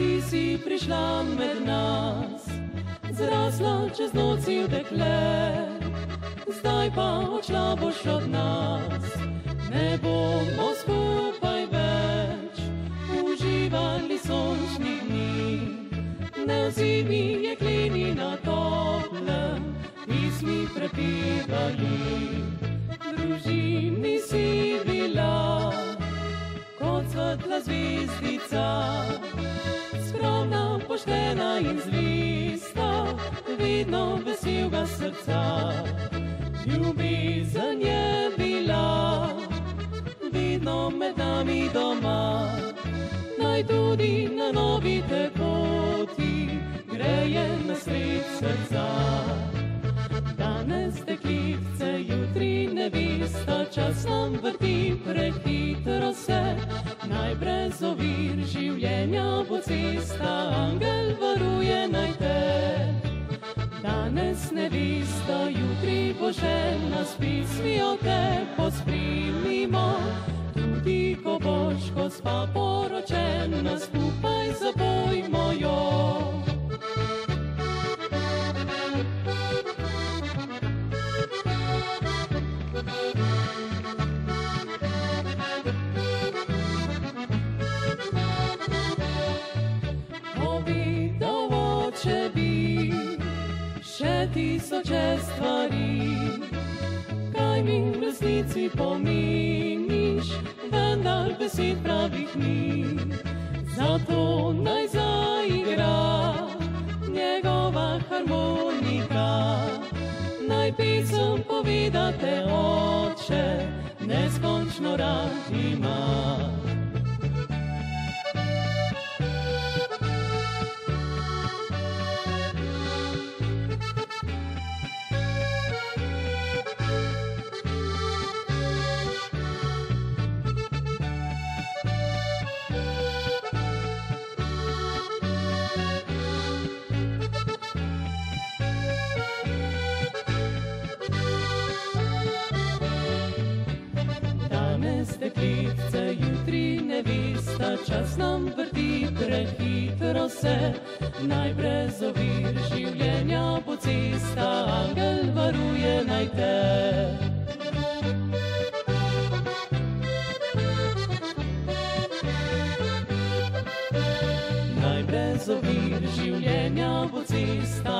si prišla med nas, zrasla čez noci v dekle, zdaj pa odšla boš od nas. Ne bomo skupaj več uživali sončnih dni, ne v zimi je klini na toplem, pismi prepivali. Družini si bila kot svetla zvezdica, poštena in zvista, vedno veselega srca. Ljubezen je bila, vedno med nami doma, naj tudi na novi te poti greje na sred srca. Danes deklice, jutri nevista, čas nam vrti prehitro se, jutri bo žena, s pismijo te pospremimo, tudi ko boš gospa poročena, skupaj zapojmo jo. Povedal tisoče stvari, kaj mi v resnici pomeniš, vendar besed pravih ni. Zato naj zaigra njegova harmonika, naj pisem povedate oče, neskončno rad ima. Danes deklice, jutri nevista, čas nam vrti prehitro se, naj brez ovir življenja bo cesta, angel varuje naj te. Naj brez ovir življenja bo cesta,